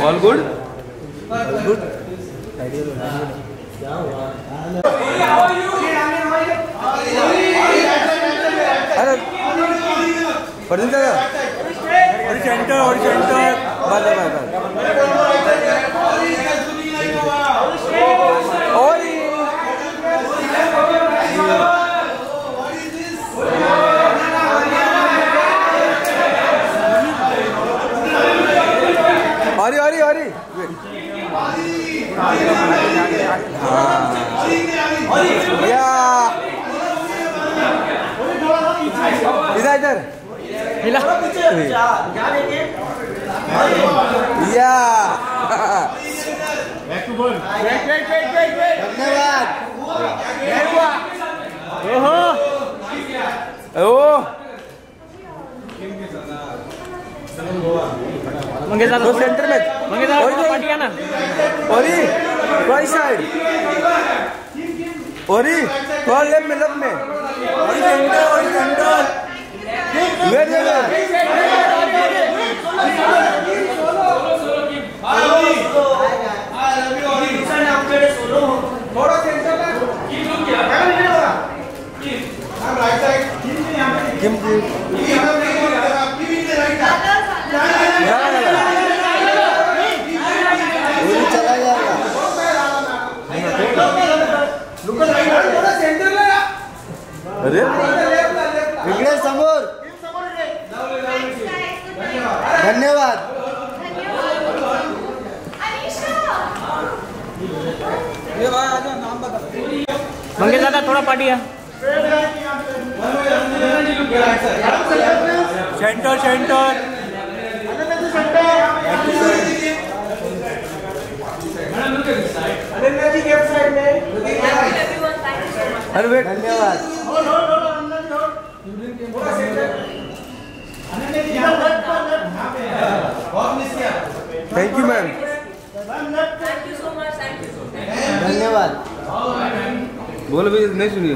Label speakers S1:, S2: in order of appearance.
S1: All good
S2: good अरे और centre और सेंटर बाय बाय बस अरे अरे इधर इधर। या धन्यवाद।
S1: ओहो।
S2: ओ
S1: मंगे
S2: तो सेंटर में।
S1: मंगे दादा
S2: और
S1: थोड़ा पार्टी आना
S2: ओरी राइट साइड ओरी थोड़ा लेफ़्ट में। लेफ़्ट में ओरी सेंटर ओरी सेंटर वेट वेट किम जी ओरी चला जाएगा अरे समोर. धन्यवाद.
S1: मंगे दादा थोड़ा पार्टी आ
S2: सेंटर सेंटर। अरे वेट धन्यवाद थैंक यू मैम. धन्यवाद बोल भी नहीं सुनिए